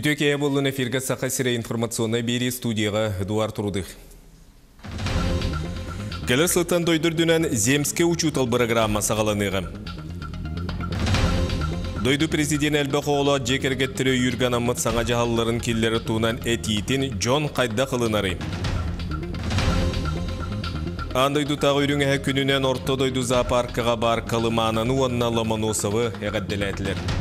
Үтек эфирге сақа информационный бери студияға Эдуард Рудых. Келер сылтан дойдырдүнен земске учутал программа сағаланыға. Дойду президент әлбі қолы жекергеттірі үйірген аммыт саңа жағалыларын келлері туынан әтиетін Джон қайда қылынары. Андойду тағы үйріңе күнінен орто дойду зоопаркыға бар калымананы онна ломоносовы әғадделәтілер.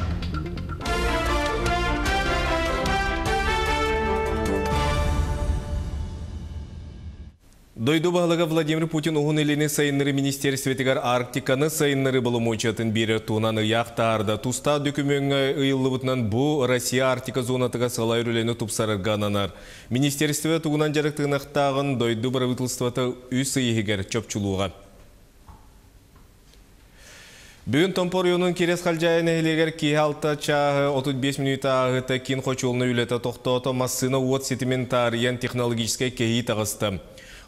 Дойду бағылыға Владимир Путин оғын еліне сайынныры министерсветігер Арктиканы сайынныры болым ойчатын бері туынан ұяқтарда. Туста дүкіменгі ұйылы бұтынан бұ Россия Арктика зонатыға салай рөлені тұпсарырғананар. Министерстве туғынан жарықтығын дойду правительстваты үс үйігер чөпчулуға. Бүгін Томпорионың керес қалжайын әлегер ки алта чағы 35 минута ағыта кин қочуылны үлеті тоқтауты массына уот сетиментариян технологическай кеhi тағысты.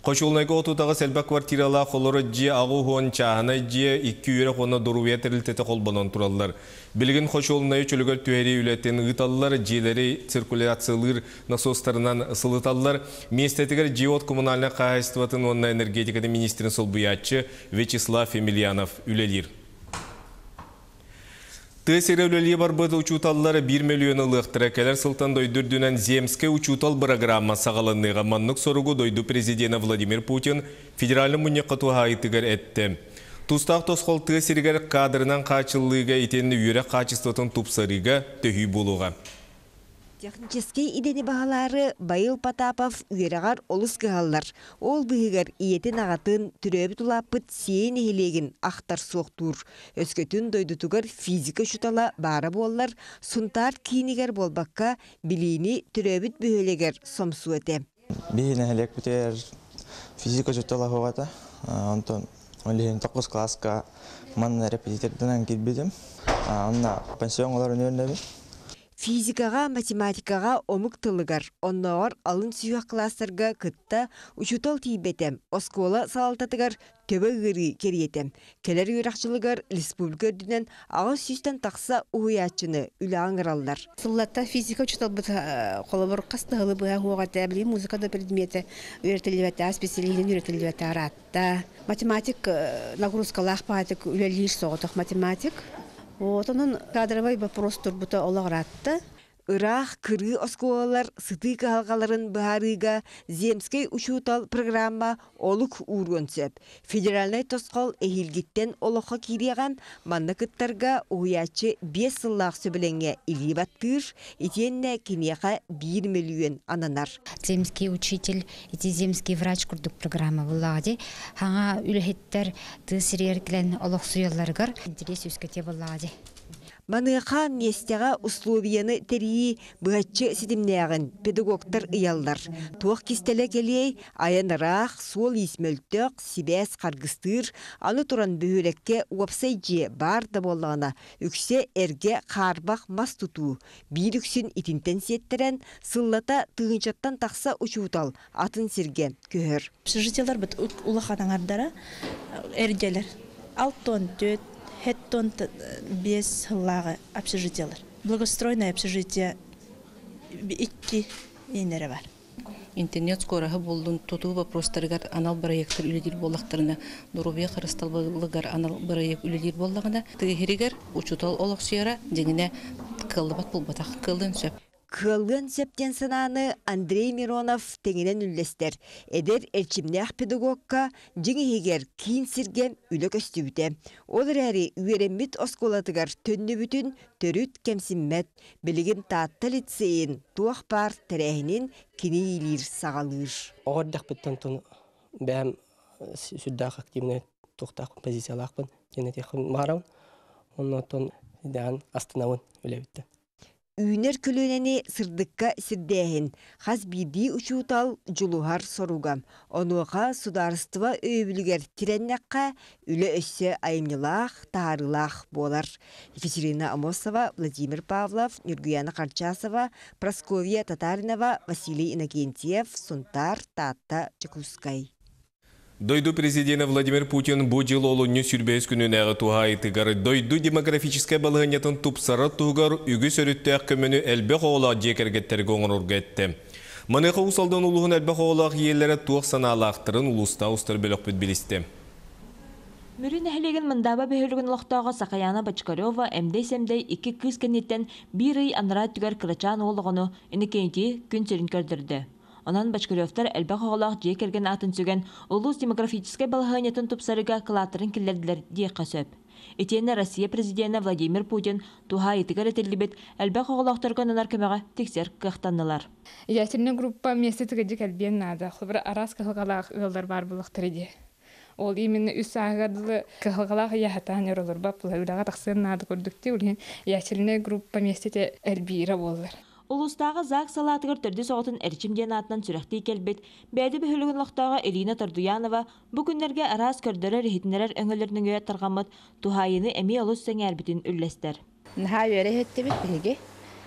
Қошулнайғы отутағы сәлбәк квартирала қолыры жи ағу хуан чағына жи 2 үйері қона дұруя тірілтеті қолбанан тұралылар. Білген қошулнайы чөлігер түйері үлеттен ұйталылар, жиелері циркуляциялыр насостарынан ысылыталылар. Местетігер жиот коммунальна қағайстыватын онна энергетикады министрін сол Вячеслав Емельянов үлелер. Тесеревлелі бар бұды учуталлары 1 миллионы лықтыры кәлер сылтан дойдүрдүнен земске учутал программа сағалынныға маннық соругу дойду президенті Владимир Путин федеральны мұнеқыту айтыгар әтті. Тустақ тосқол тесергер кадрынан қачылыға етенні үйрі қачыстатын тупсарыға төхүй болуға. Технический идени бағалары Байыл Потапов үйерағар олыс ғаллар. Ол бұғығар иетін ағатын түрөбі тұлапыт сейін елеген ақтар соқтур. Өскөтін дойдутугар физика шутала бары боллар, сұнтар кейінігер болбаққа білейіні түрөбіт бүйелегер сомсу өте. Бейін әлек бүтер физика шутала хоғата. Онтон олейін тоқыз класска манна репетитордынан келбедім. Онна пансион олар. Физикаға, математикаға омук тылыгар, онноор алын сүйек класстарга кытта учутал тийбетем, оскола салалтатыгар төбө гыры кериетем. Келер үйрақчылыгар республика дүнен ағы сүйстен тақса уhuячыны үлі аңыралдар. Сыллатта физика учутал бұт қасты ғылы музыкада предметі. Математик соғытық математик. Вот онун кадровый вопрос турбута олагратты. Ирах кыры осколалар сыты калгаларын баарыга земский учутал программа олук ургонсеп. Федеральный тосқол эхилгиттен олоққа кирияган маннакыттарга уячы 5 сыллақ сөбіленге илибаттыр, итенне кинеха 1 миллион ананар. Земский учитель, ити земский врач курдук программа буллаги. Хаңа үлһеттер тысырер килен олоқ суялларгар интерес үскете буллаги. Маныха местеға условияны терии бұғатчы сидимнәғін педагогтар ыяллар. Туақ кистеле келей аянырах, сол исмөлтөк, сибәс қаргыстыр, аны туран бүйілекке уапсай же бар да болағына, үксе әрге қарбақ мас тұту. Bir үксін итинтен сеттерен, сыллата тығынчаттан тақса учутал, атын сирге көхір. Общежитиялар бит улаханаңардара эрделер. Алтон төт хеттон без лага общежитиялар. Благоустроенное общежитие икки енере бар. интернет скораһы болдун тутуу вопростарыгар анал кырысталбылыгар анал булбатак кылдын сөп Кылгын септен сананы Андрей Миронов теңінен үллестер. Эдер элчимнях педагогка жиңи хигер кийин сиргем үлі көстүбүте. Ол әрі үйереммит осколатыгар төнні бүтін төрүт кемсиммет, білігін таатта лицейін туақ бар кини илир сағалыр. Оғырдақ тұн бәм сүрдақ активный туқтақ позициялақпын. Үйнер күлөнени сырдыкка сирдээхин, хас биди учуутал жулухар соругам. Онуға сударыстыва өйбүлгер тиреннекка үлі өссө айымнылах, таарылах болар. Екатерина Амосова, Владимир Павлов, Нюргуяна Карчасова, Просковия Татаринова, Василий Иннокентьев, Сунтар, Тата, Чекускай. Дойду президент Владимир Путин бу жыл олуңы сүрбес күнүнәгы тухайтыгар дойду демографическая балыгынятын тупсары тугар үгү сөрүттәк көмөнү әлбек ола жекергеттерге оңорурга этти. Мыныхы усалдан улуғын әлбек оғылақ иелері туық саналақтырын улуста устар бөлік бүт білісті. Мүрін әхлеген мындаба бөхілігін лоқтауға Сақаяна Бачкарева әмдей-сәмдей екі кыз кәнеттен бір үй анара түгер кырачан олығыны інікейті күн серін көрдірді. Онан Бачкаревтар әлбәқ оғылақ жие керген атын сөген улус демографическай балғанетін тұпсарыға кылатырын келерділер дие қасөп. Итені Россия президенті Владимир Путин туха етігер етілібет әлбәқ оғылақтарға нанар көмеға тексер қықтанылар. Ячерне группа месте тыгыдик әлбен нада. Хлыбыр арас кылгалах ылдар бар булыктырыди. Ол именно үс агадылы кылгалах яхатан yorulur бап лаудага тахсын нада көрдүктү. Улин ячерне группа месте әлбира болдыр. Улустағы зак салатығыр түрді соғытын әрчімден атынан сүрәхті келбет, бәді бөхілігін лықтаға Элина Тардуянова бұл күндерге арас көрдірі рехетінерер өңілерінің өйе тарғамыт тухайыны әме олыс сәң әрбітін үлләстер. Наха өре хетті бит беге.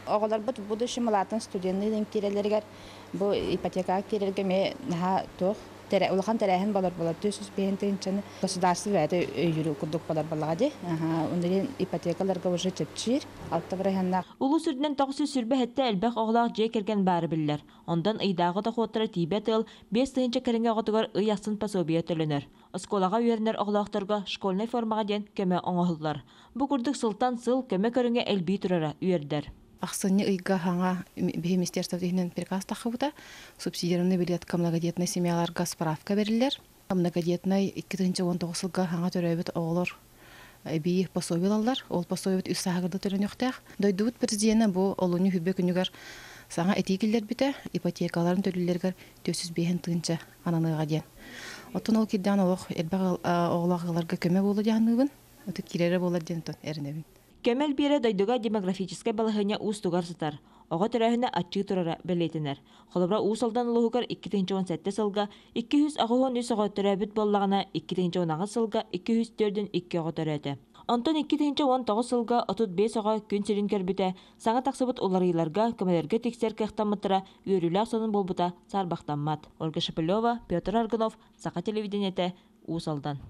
Оғылар бұд бұды шымылатын студенттің керелергер бұл ипотека керерге ме наха тоқ тере улахан терехен балар балар төсүс бehen тенчен государство вәде өйүрү курдук балар балагади аха ундерин ипотекаларга уже чепчир алта бирехенна Улу сүрден тоғысы сүрбе хетте әлбәқ оғлақ жей керген бары білдер. Ондан ыйдағы да қоттыры тибе тыл, бес тыынча керенге оғытығар ый ясын пособия төлінер. Осколаға үйерінер оғлақтарға школьный формаға ден көмі оңығылар. Бұ күрдік сылтан сыл көмі көріңе әлбей тұрара үйердер. Ахсыны ыйга хаңа министерство дегенен приказ тахыбыта субсидированный билет ко многодетной семьяларга справка берилер. Многодетной 2019 жылга хаңа төрөбүт оголор эби пособие алалар. Ол пособие үс сагырда төрөн юктак. Дойдубут президенті бу олуну хүбе күнүгөр саңа этикиллер бите ипотекаларын төлүлергер төсүз бehen тыынча ананыга ден. Отун ол кирден олох элбаг оголагыларга көмө болу жаныбын. Оту кирере болар ден тон эрнебин. Кемел бире дойдуга демографическая балыхыня уус тугар сытар. Ого төрөһүнө аччы турара белетинер. Холобра уус алдан улугар 2017 сылга 200 агыгон үс ого төрөбүт боллагана 2010 сылга 204ден 2 ого төрөтө. Онтон 2019 сылга 35 ого күн сирин көрбүтө. Саңа таксыбыт уларыйларга көмөлөргө тексер кыхтаммыттыра үйрүлө сонун болбута сарбактаммат. Ольга Шепелева, Петр Аргунов, Сака телевидениете, уус алдан.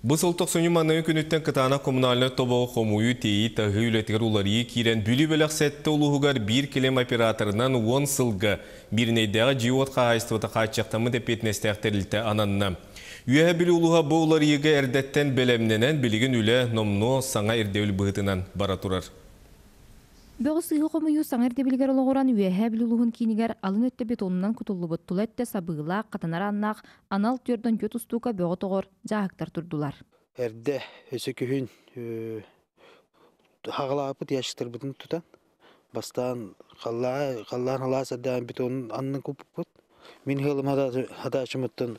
Бұл ұлттық сөні маны күніттен кытана коммунальны тобығы қомуы тейі тағы үлетігір уларыйы кирен бүлі бөлік сәтті ұлығығар бір келем операторынан 10 сылғы бірнейдегі живот қағайыстывыты қачақтамы деп етнестәқтірілті ананна. Үйе білі ұлыға бұл уларыйығы әрдеттен бәлемненен білігін үлі номно саңа ердеуіл бұғытынан бара тұрар. Бөгі сыйғы қомыйу саңар дебілгер олғыран үйәһә білулуғын кейінігер алын өтті бетонынан күтілібіт тұла өтті сабығыла қатанар аннақ анал түрден көт ұстуға бөғі тоғыр жағақтар тұрдылар. Әрді өсі күйін хағылапыт яшықтыр бұтын тұтан. Бастан қаллан хала сәддән бетонын анның көппіт. Мен ғылым хадашымыттың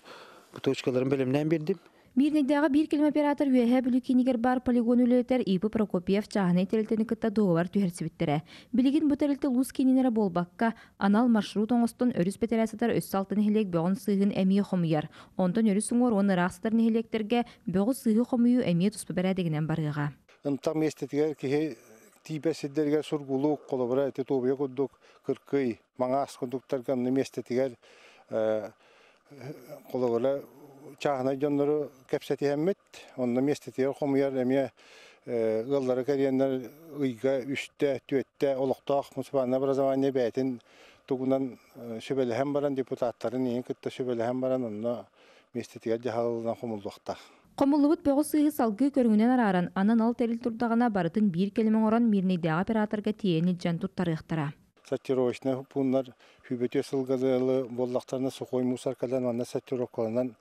буточкаларын бөлімнен бердім. Бирнегдәгы бир келме оператор бүлү кинигер бар полигон үлетер Ипы Прокопьев кытта договор түһәрсибиттере. Билигин бу телте лус кининере болбакка анал маршрут оңостон өрүс бетерәсетер өс салтын хилек бөгөн сыгын эми хомуяр. Онтон өрүс суңор оны растыр нихилектерге бөгө сыгы хомую эми туспа бере дегенен барыга. Ынтам местетигер ки тибе сиддерге сургулу колобра эте тобия кудук кыркый маңас кудуктарга местетигер колобра чаһына дьоннору кепсетиһэммит онно местетиер хомуяр эмиэ ыллары кэриэннер ыйга үстэ түөттэ олохтоох муниципальное образование бээтин тугунан сөбэлэһэн баран депутаттарын иин кытта сөбэлэһэн баран онно местетигер жаһалынан хомуллуохтах Комулубут бөгө сыйы салгы көрүнен араран анан ал терил турдагана барытын бир келемен оран мирнейдегі операторга тиени жан туттарыктара. Сатировочный пуннар хүбөтө сылгадылы боллактарына сухой мусаркадан анна сатировкаланан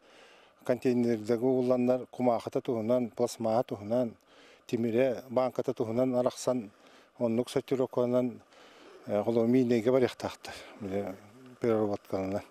контейнердегі уланнар кумахата туһунан пластмаа туһунан тимире банката туһунан арахсан оннук сатировкаланан холоминеге барыхтахтар переработкаланан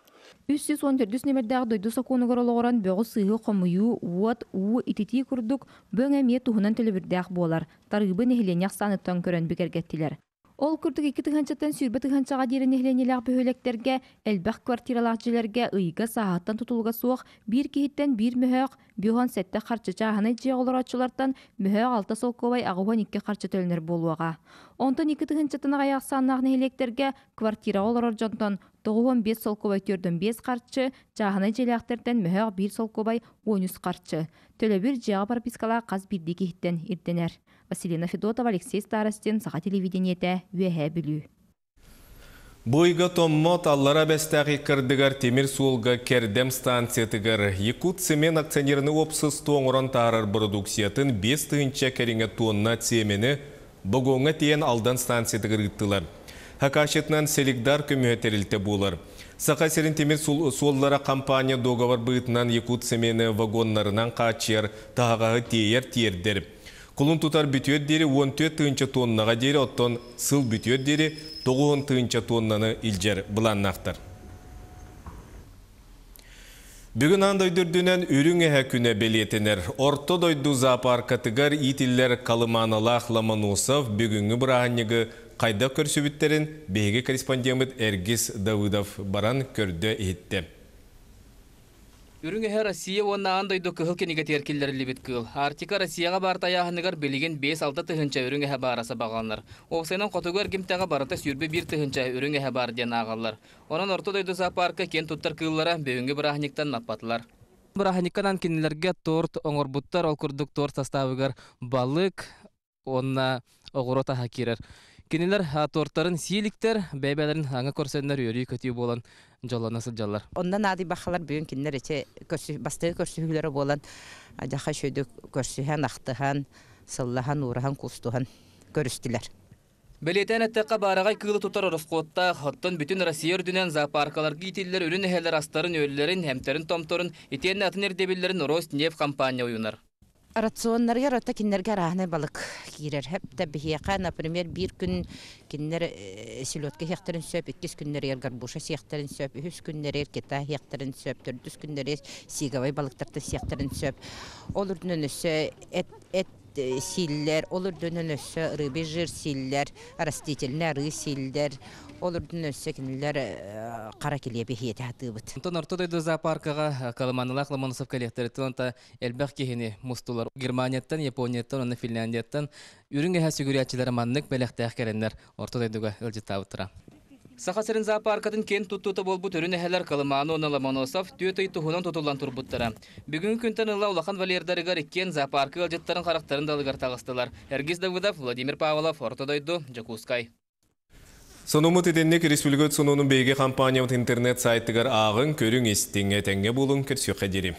314 номердәг дойду сакунугар олоран бөгө сыйы комую уот уу итити курдук бөңе мие туһунан төлөбүрдәк болар. Тарыбы нехленяк саныттан көрөн бигергеттилер. Ол күрдік екі тыганчаттан сүрбі тыганчаға дерін ehlenеләк бөхөлектерге, әлбәқ квартиралақ жилерге ыйга сағаттан тұтылға суық, бір кейіттен бір мөхөк, бюхан сетте харчы чаһаны жия олорочулардан мөһө алта солковай агуан икке харчы төлнөр болуага. Онтон икки тыгынчытына аяқсаннағны электерге квартира олорор жонтон тоғуон бес солковай төрдөн бес харчы, чаһаны желяқтерден мөһө бир солковай ойнус харчы. Төлөбүр жия пропискала қаз бирди кихиттен ирденер. Василина Федотова, Алексей Старостин, Саха телевидениете, Үэхэ бүлүү. Буйга томмот аллара бәстәғи кірдігер темір суолга кердем станциятыгар Якут Цемен акционерны опсыз тоңыран тарар продукциятын 5 тыынча кәріңе тонна цемені бұғоңа тиен алдан станциятыгар ұттылар. Хакашетнан селикдар көмөтерілті болар. Сақа серін темір суоллара компания договор бұйтынан Якут Цемені вагонларынан қачер тағағы тейер тиердер. Кулун тутар бүтөт дери 14 тыынча тоннаға дери оттон сыл дери 9 тыынча тоннаны илжер бұланнақтар. Бүгін андай дүрдінен үрің әхә күні белетінер. Орто дойду зоопаркатыгар итиллер калыманылақ Ламанусов бүгінгі бұрағанығы қайда көрсөбіттерін бейгі корреспондент Эргис Давыдов баран көрді етті. Үрүңе Россия онна андойду кыһыл кениге теркиллер либит кыл. Артика Россияга барта яһыныгар билеген 5-6 тыһынча үрүңе бараса багаллар. Оксенен котугар гимтага барата сүрбе бир тыһынча үрүңе бар ден агаллар. Онан орто дойду зоопарка кен туттар кыллара бөгүнгө брахниктан наппатылар. Брахникканан кинилерге торт оңорбуттар ол курдук торт составыгар балык онна огорота хакирер. Кинилер торттарын сийликтер, бәйбәләрен аңа көрсөннәр йөри көтү болан жолана сылжалар. Ондан ады бахалар бүгін кинилер эче көрсү басты көрсүлөр болан ажаха шөйдү көрсүһән ахтыхан, сыллахан, урахан, кустухан көрүстүләр. Белетен әттәққа барағай кылы тұтар Роскотта хоттон бүтін Россия үрдінен зоопаркалар гейтелер үрін әхелер астарын өлілерін, хәмтерін томторын, етен атын ердебелерін Роснефть компания уюнар. Рационнарга рота киннерге рахны балык кирер. Хеп та бихияка, например, бир күн киннер селедка хехтерин сөп, иккис күннер ер гарбуша сехтерин сөп, үс күннер ер кета хехтерин сөп, төрдүс күннер ер сигавай балыктарты сөп. Ол үрдүнөн өсө эт эт силлер, ол үрдүнөн өсө рыбы жир силлер, растительный ры силлер, Олар дүнөссө кинилер кара келе бехиете хатыбыт. Антон ортодойду зоопаркага каламанылак ломоносов коллекторитон та элбах кихини мустулар Германияттан, Японияттан, оны Финляндияттан үрүнгө ха сүгүрячилер маннык белехтэх кереннер ортодойдуга ылжытабытыра. Сахасырын зоопаркатын кен туттута болбут өрүн эхелер калыманы оны Ломоносов түйөтөй тухунан тутулан турбуттара. Бүгүн күнтен ыла улахан Валердарыгар иккен зоопаркы ылжыттарын характарын далыгар тагыстылар. Эргиз Давыдов, Владимир Павлов, ортодойду, Жакускай. Сонумут етеннек республикат сонунун бейге компаниямыт интернет сайттыгар ағын көрің естіңе тәңге болын көрсі қадері.